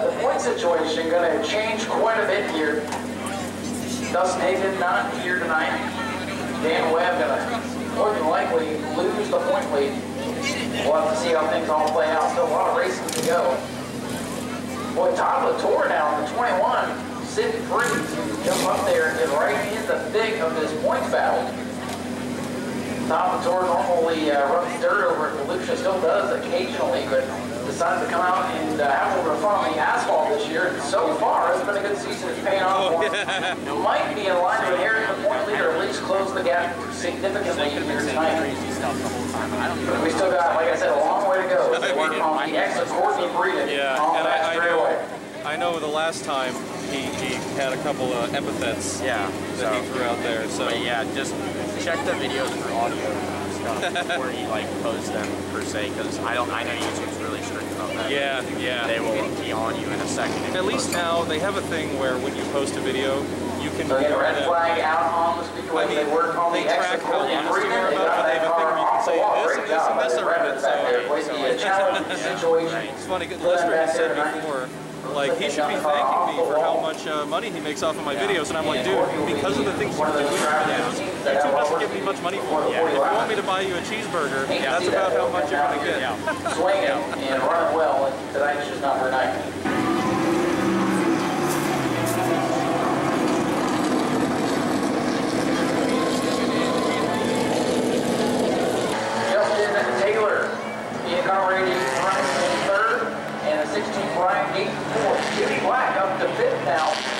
The point situation going to change quite a bit here. Dustin Hayden not here tonight. Dan Webb going to more than likely lose the point lead. We'll have to see how things all play out. Still a lot of races to go. Boy, Todd Latour now in the 21, sitting free to jump up there and get right in the thick of this points battle. Todd Latour normally uh, runs dirt over at Volusia, still does occasionally, but decided to come out and uh, have a little bit of fun on the asphalt this year. And so far, it's been a good season. It's paying off for him. Might be in line to inherit the point lead or at least close the gap significantly here tonight. But we still got, like I said, a long way to go. We're working on the exit Courtney Breeden Yeah, on and that I, I straightaway. know, I know the last time he, he had a couple of epithets Yeah. that So, he threw out there. So but yeah, just check the videos for audio stuff before you like post them per se, because I don't. I know YouTube's really strict about that. yeah, yeah. They will be on you in a second. At least post them. now they have a thing where when you post a video, you can. So get a red uh, flag out on the speakerway. I mean, they work on they the track how Courtney honest you Breeden. about got it. They have a thing where you can say this Great and this and this the are Brevin it. So- Quite so- the challenging situation. It's funny. Put Lester had said before, like, he should be thanking me for how much uh, money he makes off of my videos. And I'm like, dude, because of the things you're doing for videos, YouTube doesn't give me much money for it. Yeah. If you want me to buy you a cheeseburger, that's about how much you're going to get. Yeah. Swing it and run well, tonight's just number night. Brian Gate. Jimmy Black up to fifth now.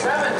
seven.